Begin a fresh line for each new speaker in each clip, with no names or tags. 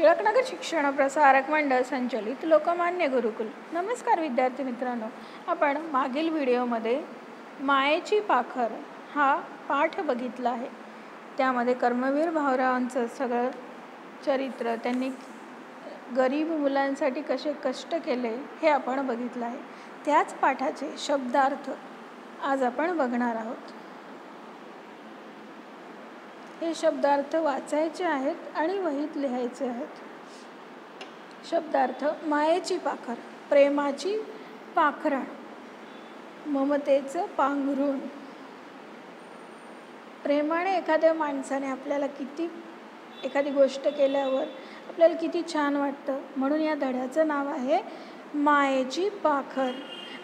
टिळकनगर शिक्षण प्रसारक मंडळ संचलित लोकमान्य गुरुकुल. नमस्कार विद्यार्थी मित्रांनो आपण मागील व्हिडिओमध्ये मायेची पाखर हा पाठ बघितला आहे. त्यामध्ये कर्मवीर भाऊरावांचं सगळं चरित्र त्यांनी गरीब मुलांसाठी कसे कष्ट केले हे आपण बघितलं आहे. त्याच पाठाचे शब्दार्थ आज आपण बघणार आहोत. हे शब्दार्थ वाचायचे आहेत आणि वहीत लिहायचे आहेत. शब्दार्थ मायेची पाखर प्रेमाची पाखरण ममतेचं पांघरुण. प्रेमाने एखाद्या माणसाने आपल्याला किती एखादी गोष्ट केल्यावर आपल्याला किती छान वाटतं. म्हणून या धड्याचं नाव आहे मायेची पाखर.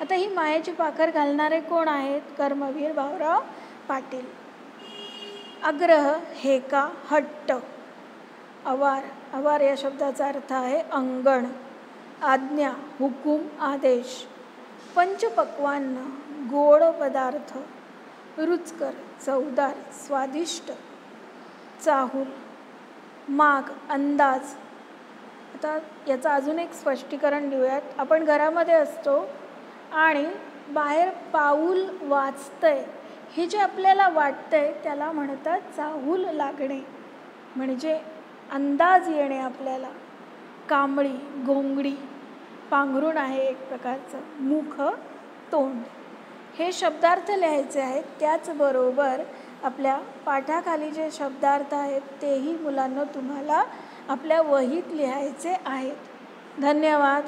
आता ही मायेची पाखर घालणारे कोण आहेत? कर्मवीर भाऊराव पाटील. आग्रह हेका हट्ट. अवार अवार या शब्दाचा अर्थ आहे अंगण. आज्ञा हुकूम आदेश. पंचपक्वान्न गोड पदार्थ. रुचकर चवदार स्वादिष्ट. चाहूल माग अंदाज. आता याचं अजून एक स्पष्टीकरण देऊयात. आपण घरामध्ये असतो आणि बाहेर पाऊल वाचतंय. हे जे आपल्याला वाटतंय त्याला म्हणतात चाहूल लागणे. म्हणजे अंदाज येणे आपल्याला. कांबळी गोंगडी पांघरुण आहे एक प्रकारचं. मुख तोंड. हे शब्दार्थ लिहायचे आहेत. त्याचबरोबर आपल्या पाठाखाली जे शब्दार्थ आहेत तेही मुलांना तुम्हाला आपल्या वहीत लिहायचे आहेत. धन्यवाद.